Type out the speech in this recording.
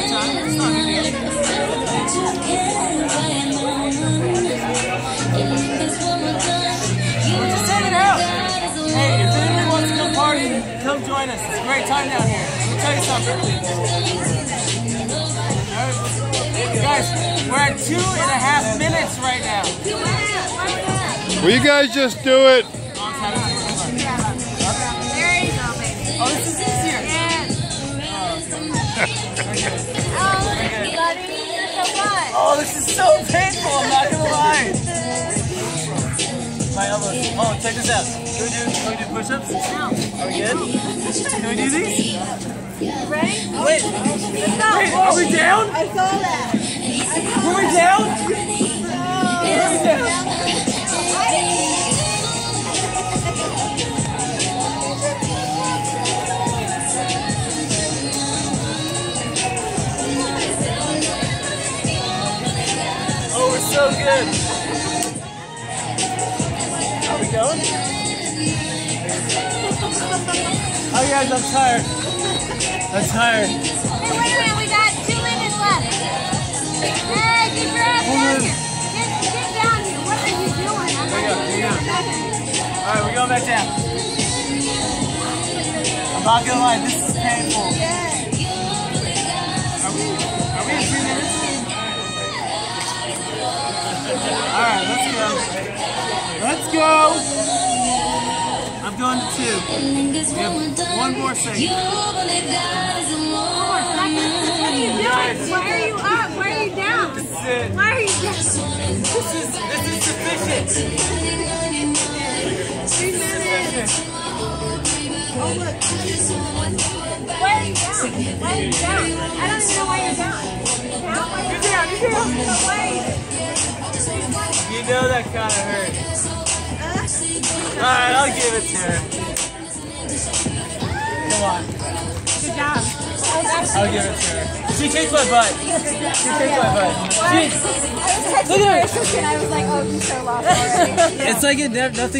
great time. It's not a big deal. We're just hanging out. Hey, if anyone wants to come party, come join us. It's a great time down here. Let me tell you something. Alright. Guys, we're at two and a half minutes right now. Will you guys just do it? There so painful. I'm not gonna lie. My elbows. Oh, check this out. Can we do, can we do push-ups? No. Are we good? Can we do these? Ready? Wait, wait, are we down? I saw that. Were we down? So good. Are we going? Oh, guys, I'm tired. I'm tired. Hey, wait a minute. We got two minutes left. Hey, get your ass down here. Get, get down here. What are you doing? I'm There you go, there you All right, we're going back down. I'm not gonna lie, this is painful. Are All right, let's go. Let's go. I'm going to two. We have one more second. What are you doing? Why are you up? Why are you down? This is it. Why are you down? This is this is sufficient. Three minutes. Oh, look. Why are you down? Why are you down? I don't even know why you're down. Down? Know that kind of hurt. All right, I'll give it to her. Come on. Good job. I'll give it to her. She kicked my butt. She kicked my butt. She, I was texting Look at her. I was like, oh, you so lost already. it's like it nothing